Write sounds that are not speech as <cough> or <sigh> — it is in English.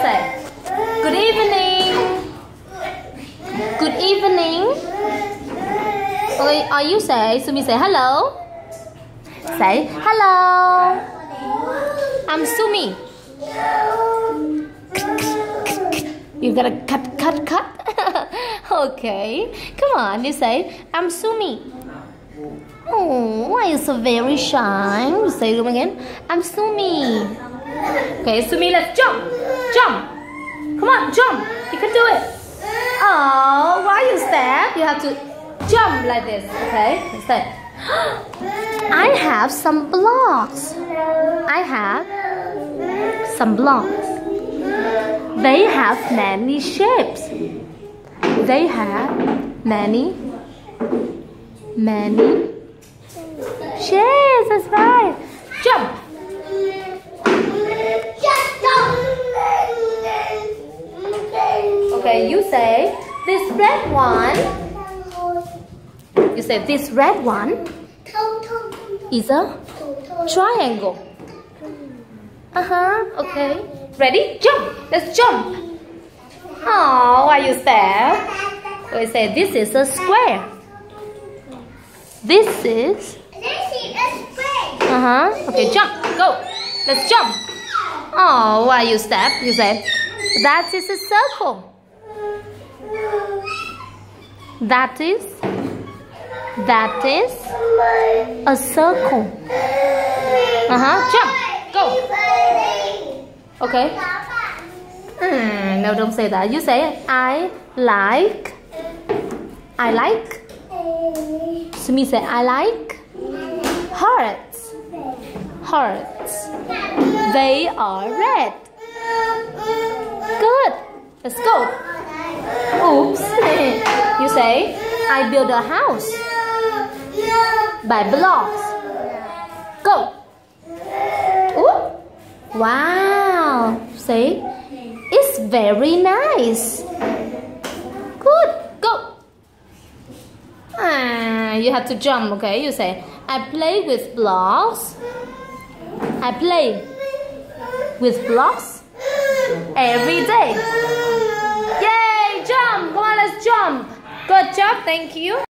Say, good evening. Good evening. Are you say? Sumi say hello. Say hello. I'm Sumi. You gotta cut, cut, cut. <laughs> okay. Come on, you say, I'm Sumi. Oh, why you so very shy? You say it again. I'm Sumi. Okay, Sumi, let's jump. Jump. Come on, jump. You can do it. Oh, why you step? You have to jump like this. Okay, step. <gasps> I have some blocks. I have some blocks. They have many shapes. They have many, many shapes. That's right. Jump. Okay, you say this red one. You say this red one is a triangle. Uh huh. Okay. Ready? Jump. Let's jump. Oh, why you stare? We say this is a square. This is. Uh huh. Okay, jump. Go. Let's jump. Oh, why you step? You say that is a circle. That is. That is a circle. Uh huh. Jump. Go. Okay. Hmm, no, don't say that. You say I like. I like. Sumi say I like hearts. Hearts. They are red. Good. Let's go. Say I build a house by blocks. Go. Ooh. Wow. See? It's very nice. Good. Go. Ah, you have to jump, okay? You say, I play with blocks. I play with blocks every day. Job. Thank you.